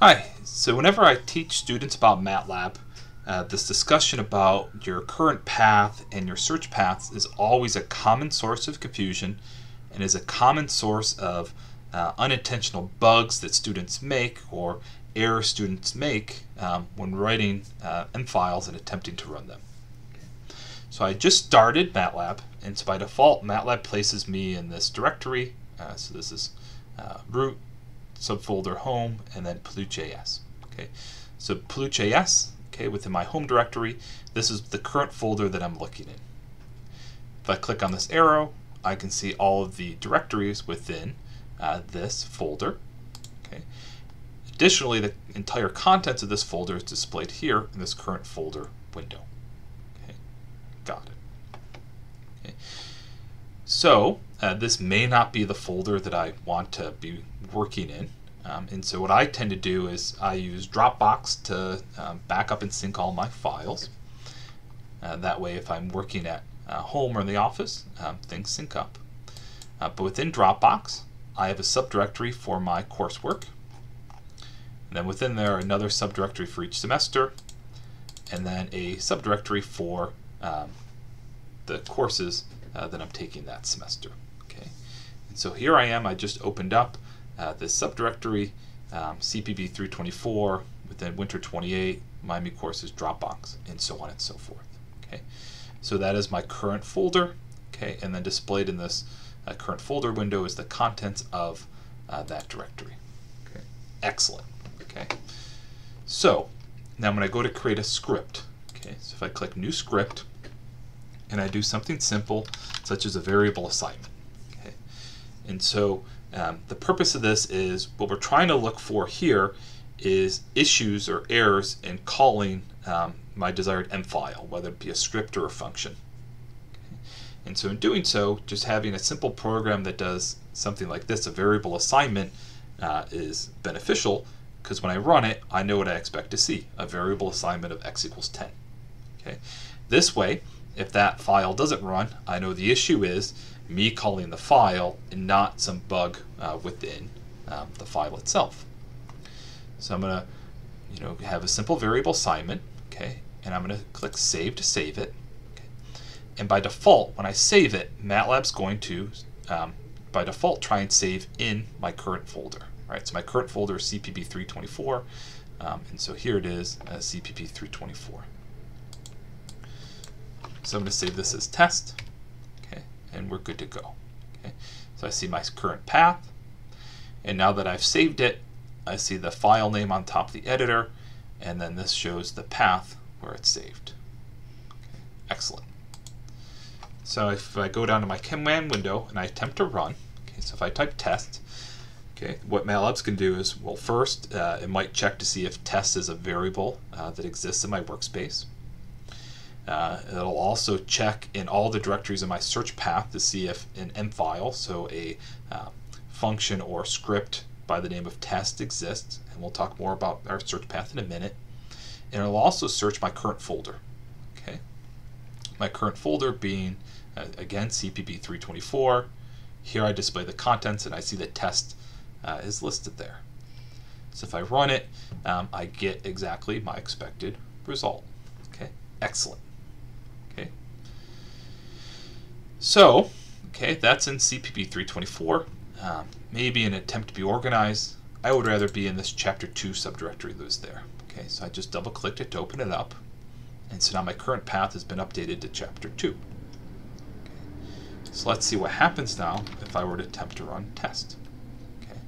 Hi, so whenever I teach students about MATLAB, uh, this discussion about your current path and your search paths is always a common source of confusion and is a common source of uh, unintentional bugs that students make or errors students make um, when writing uh, M files and attempting to run them. So I just started MATLAB, and so by default, MATLAB places me in this directory. Uh, so this is uh, root, subfolder home, and then Pollute.js. Okay, so Pollute.js, okay, within my home directory, this is the current folder that I'm looking in. If I click on this arrow, I can see all of the directories within uh, this folder. Okay. Additionally, the entire contents of this folder is displayed here in this current folder window. Okay. Got it. Okay. So uh, this may not be the folder that I want to be working in. Um, and so what I tend to do is I use Dropbox to um, back up and sync all my files. Uh, that way if I'm working at uh, home or in the office, um, things sync up. Uh, but within Dropbox, I have a subdirectory for my coursework. And then within there, another subdirectory for each semester, and then a subdirectory for um, the courses uh, that I'm taking that semester. Okay, and so here I am. I just opened up uh, this subdirectory, um, CPB 324, within Winter 28, Miami courses Dropbox, and so on and so forth. Okay, so that is my current folder. Okay, and then displayed in this uh, current folder window is the contents of uh, that directory. Okay, excellent. Okay, so now when I'm going to go to create a script. Okay, so if I click New Script, and I do something simple, such as a variable assignment. Okay, and so um, the purpose of this is what we're trying to look for here is issues or errors in calling um, my desired M file, whether it be a script or a function. And so in doing so, just having a simple program that does something like this, a variable assignment, uh, is beneficial because when I run it, I know what I expect to see, a variable assignment of x equals 10. Okay. This way, if that file doesn't run, I know the issue is me calling the file and not some bug uh, within um, the file itself. So I'm going to you know, have a simple variable assignment, okay, and I'm going to click Save to save it. And by default, when I save it, MATLAB's going to, um, by default, try and save in my current folder. Right, so my current folder is CPB324, um, and so here it is, uh, CPB324. So I'm going to save this as test, okay, and we're good to go. Okay, so I see my current path, and now that I've saved it, I see the file name on top of the editor, and then this shows the path where it's saved. Okay, excellent. So if I go down to my command window and I attempt to run, okay, so if I type test, okay, what MATLAB's can do is, well, first uh, it might check to see if test is a variable uh, that exists in my workspace. Uh, it'll also check in all the directories in my search path to see if an M file, so a uh, function or script by the name of test exists, and we'll talk more about our search path in a minute. And it'll also search my current folder. Okay, my current folder being uh, again, CPB 324. Here I display the contents and I see the test uh, is listed there. So if I run it, um, I get exactly my expected result. Okay, excellent. Okay, so okay, that's in CPB 324. Um, maybe an attempt to be organized. I would rather be in this chapter 2 subdirectory that was there. Okay, so I just double clicked it to open it up. And so now my current path has been updated to chapter 2. So let's see what happens now if I were to attempt to run test. Okay.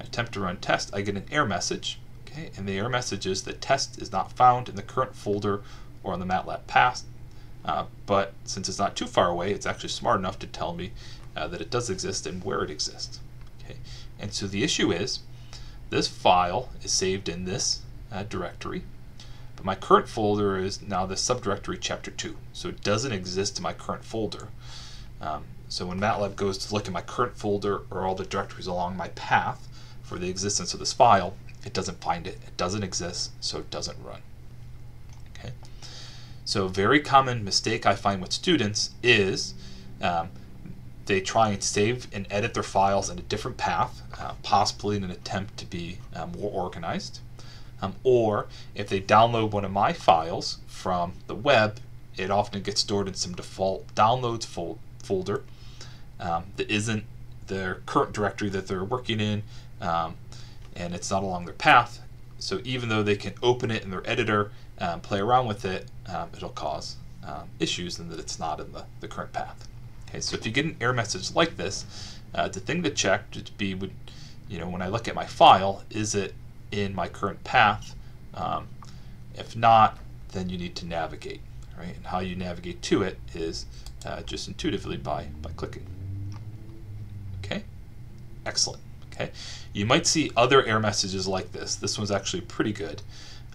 I attempt to run test, I get an error message. Okay, and the error message is that test is not found in the current folder or on the MATLAB path. Uh, but since it's not too far away, it's actually smart enough to tell me uh, that it does exist and where it exists. Okay, and so the issue is this file is saved in this uh, directory, but my current folder is now the subdirectory chapter 2, so it doesn't exist in my current folder. Um, so when MATLAB goes to look at my current folder or all the directories along my path for the existence of this file, it doesn't find it. It doesn't exist, so it doesn't run. Okay. So very common mistake I find with students is um, they try and save and edit their files in a different path, uh, possibly in an attempt to be uh, more organized. Um, or if they download one of my files from the web, it often gets stored in some default downloads fol folder um, that isn't their current directory that they're working in, um, and it's not along their path. So even though they can open it in their editor, um, play around with it, um, it'll cause um, issues in that it's not in the, the current path. Okay, so if you get an error message like this, uh, the thing to check would be, would, you know, when I look at my file, is it in my current path? Um, if not, then you need to navigate, right? And how you navigate to it is uh, just intuitively by, by clicking. Okay, excellent. Okay, you might see other error messages like this. This one's actually pretty good.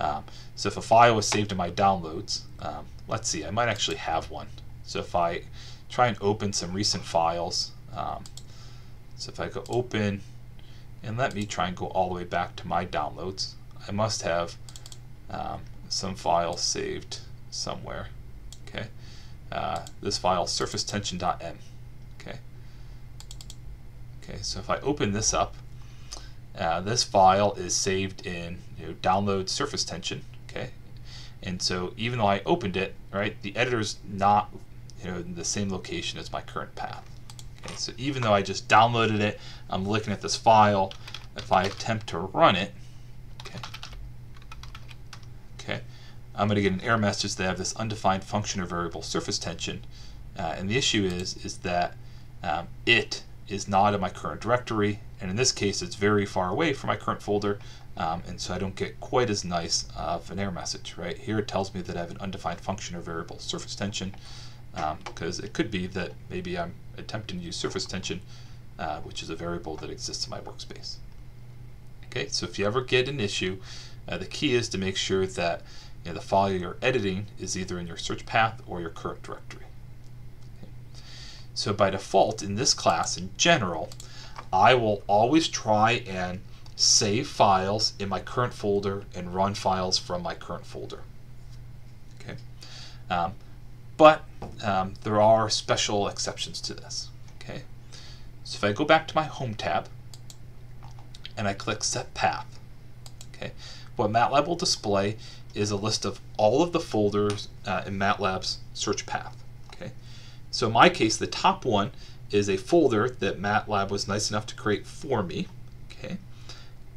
Um, so if a file was saved in my downloads, um, let's see, I might actually have one. So if I try and open some recent files. Um, so if I go open, and let me try and go all the way back to my downloads, I must have um, some files saved somewhere. Okay, uh, this file surface tension.m. Okay. Okay, so if I open this up, uh, this file is saved in you know, download surface tension. Okay, and so even though I opened it, right, the editor's not you know, in the same location as my current path. Okay, so even though I just downloaded it, I'm looking at this file. If I attempt to run it, okay, okay, I'm going to get an error message that I have this undefined function or variable surface tension. Uh, and the issue is, is that um, it is not in my current directory, and in this case, it's very far away from my current folder, um, and so I don't get quite as nice of an error message, right? Here it tells me that I have an undefined function or variable surface tension, because um, it could be that maybe I'm attempting to use surface tension, uh, which is a variable that exists in my workspace. Okay, so if you ever get an issue, uh, the key is to make sure that you know, the file you're editing is either in your search path or your current directory. So by default, in this class in general, I will always try and save files in my current folder and run files from my current folder. Okay. Um, but um, there are special exceptions to this. Okay, so if I go back to my Home tab and I click Set Path, okay, what MATLAB will display is a list of all of the folders uh, in MATLAB's search path. So in my case, the top one is a folder that MATLAB was nice enough to create for me. Okay,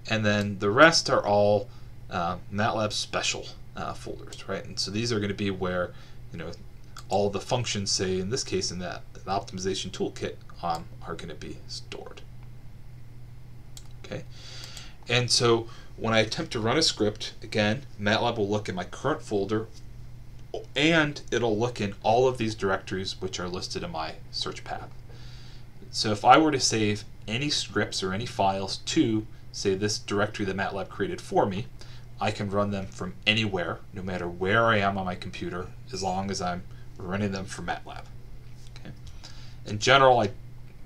and then the rest are all uh, MATLAB special uh, folders, right? And so these are going to be where you know all the functions, say in this case in that optimization toolkit, um, are going to be stored. Okay, and so when I attempt to run a script, again, MATLAB will look in my current folder and it'll look in all of these directories which are listed in my search path. So if I were to save any scripts or any files to, say, this directory that MATLAB created for me, I can run them from anywhere, no matter where I am on my computer, as long as I'm running them from MATLAB. Okay. In general, I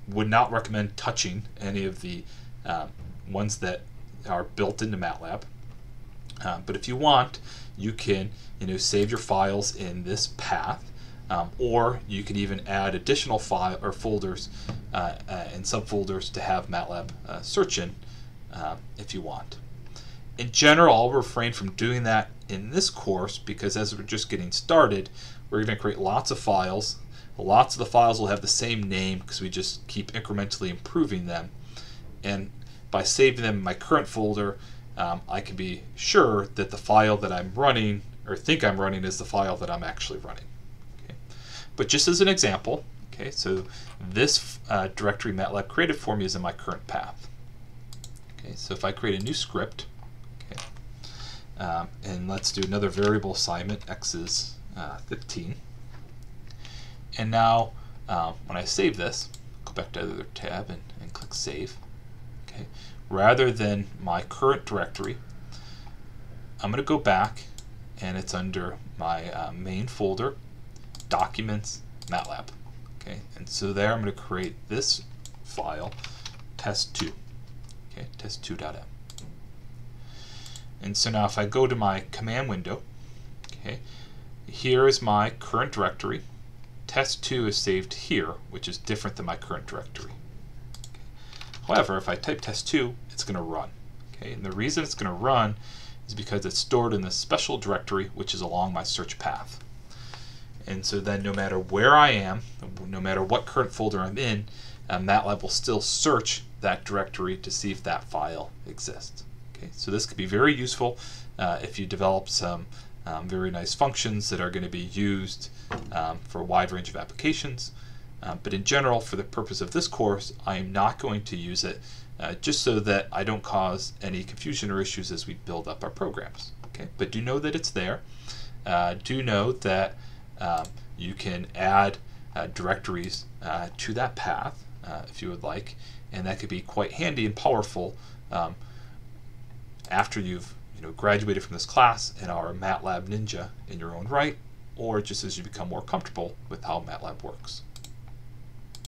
would not recommend touching any of the um, ones that are built into MATLAB. Uh, but if you want, you can you know save your files in this path, um, or you can even add additional file or folders uh, uh, and subfolders to have MATLAB uh, search in um, if you want. In general, I'll refrain from doing that in this course because as we're just getting started, we're going to create lots of files. Lots of the files will have the same name because we just keep incrementally improving them. And by saving them in my current folder, um, I can be sure that the file that I'm running or think I'm running is the file that I'm actually running. Okay. But just as an example, okay, so this uh, directory MATLAB created for me is in my current path. Okay, so if I create a new script, okay, um, and let's do another variable assignment, x is uh, 15. And now, uh, when I save this, go back to the other tab and, and click Save. Okay. Rather than my current directory, I'm going to go back and it's under my uh, main folder, Documents, MATLAB. Okay, and so there I'm going to create this file, test2. Okay, test2.m. And so now if I go to my command window, okay, here is my current directory. test2 is saved here, which is different than my current directory. However, if I type test2, it's going to run. Okay, and the reason it's going to run is because it's stored in this special directory, which is along my search path. And so then no matter where I am, no matter what current folder I'm in, um, MATLAB will still search that directory to see if that file exists. Okay, so this could be very useful uh, if you develop some um, very nice functions that are going to be used um, for a wide range of applications. Uh, but in general, for the purpose of this course, I am not going to use it uh, just so that I don't cause any confusion or issues as we build up our programs. Okay, but do know that it's there. Uh, do know that um, you can add uh, directories uh, to that path if you would like, and that could be quite handy and powerful um, after you've you know graduated from this class and are a MATLAB ninja in your own right, or just as you become more comfortable with how MATLAB works.